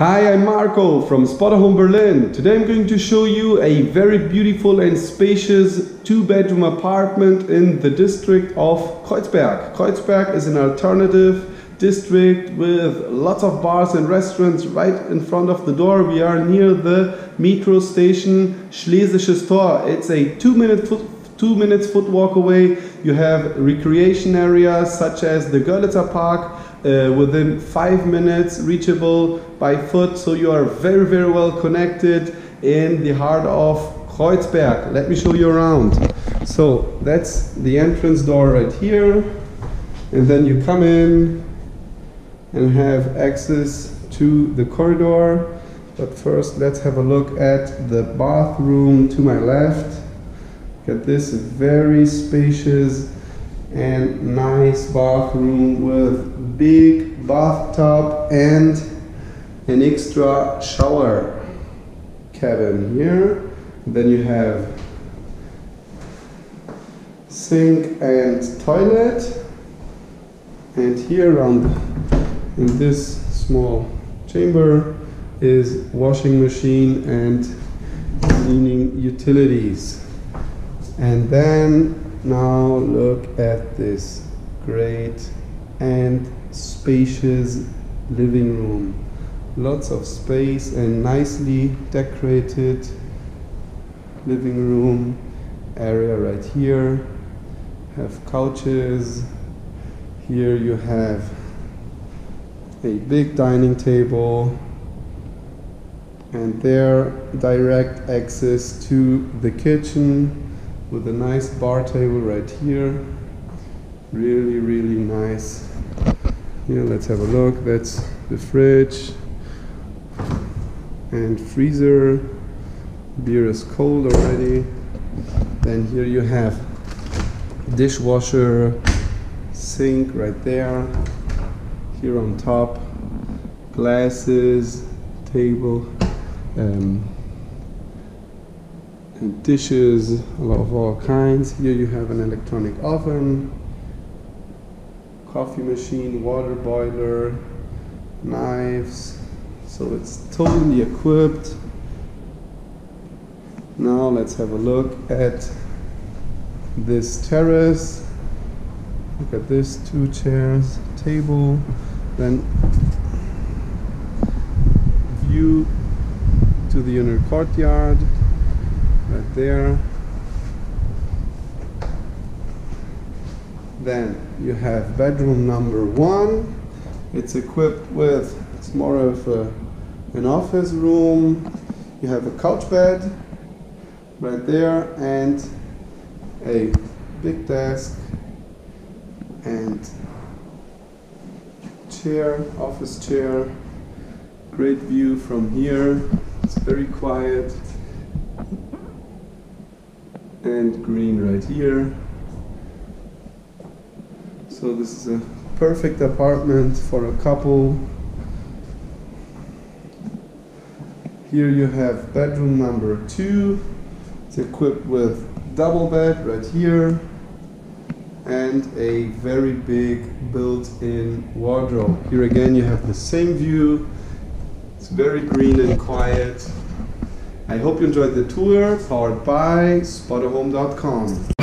Hi, I'm Marco from Spotahome Berlin. Today I'm going to show you a very beautiful and spacious two-bedroom apartment in the district of Kreuzberg. Kreuzberg is an alternative district with lots of bars and restaurants right in front of the door. We are near the metro station Schlesisches Tor. It's a two-minute foot two minutes foot walk away. You have recreation areas such as the Görlitzer Park uh, within five minutes reachable by foot. So you are very, very well connected in the heart of Kreuzberg. Let me show you around. So that's the entrance door right here. And then you come in and have access to the corridor. But first, let's have a look at the bathroom to my left. Got this very spacious and nice bathroom with big bathtub and an extra shower cabin here. Then you have sink and toilet. And here around in this small chamber is washing machine and cleaning utilities. And then now look at this great and spacious living room. Lots of space and nicely decorated living room area right here. Have couches. Here you have a big dining table and there direct access to the kitchen with a nice bar table right here. Really, really nice. Here, let's have a look. That's the fridge and freezer. Beer is cold already. Then here you have dishwasher, sink right there. Here on top, glasses, table. Um, and dishes of all kinds. Here you have an electronic oven, coffee machine, water boiler, knives. So it's totally equipped. Now let's have a look at this terrace. Look at this, two chairs, table, then view to the inner courtyard right there. Then you have bedroom number one. It's equipped with, it's more of a, an office room. You have a couch bed right there and a big desk and chair, office chair. Great view from here. It's very quiet and green right here. So this is a perfect apartment for a couple. Here you have bedroom number two. It's equipped with double bed right here and a very big built-in wardrobe. Here again you have the same view. It's very green and quiet. I hope you enjoyed the tour powered by spotahome.com.